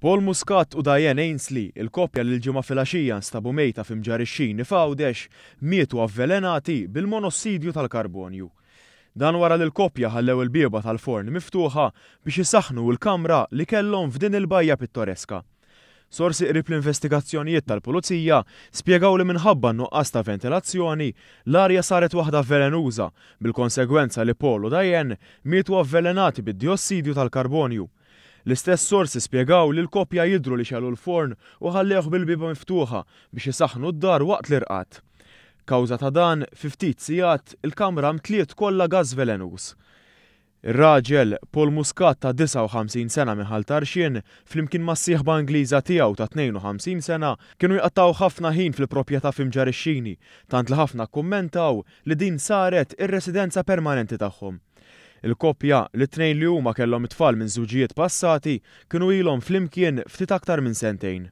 Paul Muscat u Diane Ainsley, il-koppja li l-Ġimgħa filgħaxija nstabu mejta fi Mġarr ix-Xini f'Għawdex, mietu avvelenati bil-monossidju tal-karbonju. Dan wara li l-koppja ħallew il-bieba tal-forn miftuħa biex isaħħnu l-kamra li kellhom f'din il-bajja pittoreska. Sorsi qrib l-investigazzjonijiet tal-Pulizija spjegaw li minħabba n-nuqqas ta' ventilazzjoni, l-arja saret waħda velenuża, bil-konsegwenza li Paul u Diane mietu avvelenati bid-dijossidju tal-karbonju. L-istess sorsi spjegaw li l-koppja jidhru li xegħlu l-forn u ħallewh bil-bieba miftuħa biex isaħħnu d-dar waqt l-irqad. Kawża ta' dan, fi ftit sigħat, il-kamra mtliet kollha gass velenuż. Ir-raġel, Paul Muscat ta' 59 sena minn Ħal Tarxien, flimkien mas-sieħba Ingliża tiegħu ta' 52 sena, kienu jqattgħu ħafna ħin fil-propjetà f'Imġarixxini, tant li ħafna kkummentaw li din saret ir-residenza permanenti tagħhom. Il-koppja, li t-tnejn li huma kellhom it-tfal minn żwiġijiet passati, kienu ilhom flimkien ftit aktar minn sentejn.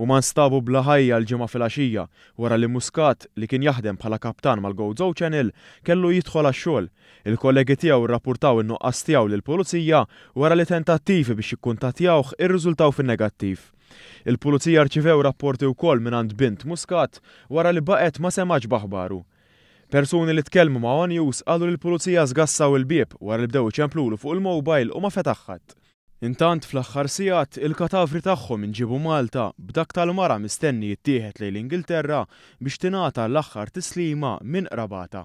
Huma nstabu bla ħajja l-Ġimgħa filgħaxija wara li Muscat, li kien jaħdem bħala kaptan mal-Gozo Channel, kellu jidħol għax-xogħol. Il-kollegi tiegħu rrappurtaw in-nuqqas tiegħu lill-Pulizija wara li tentattivi biex jikkuntattjawh irriżultaw fin-negattiv. Il-Pulizija rċivew rapporti wkoll mingħand bint Muscat wara li baqgħet ma semgħatx b'aħbaru. Persuni li tkellmu ma' one News qalu li l-Pulizija żgassaw il-bieb wara li bdew iċemplulu fuq il-mobile u ma fetaħ ħadd. Intant fl-aħħar sigħat, il-katavri tagħhom inġiebu Malta, b'dak tal-mara mistenni jittieħed lejn l-Ingilterra biex tingħata l-aħħar tislima minn qrabatha.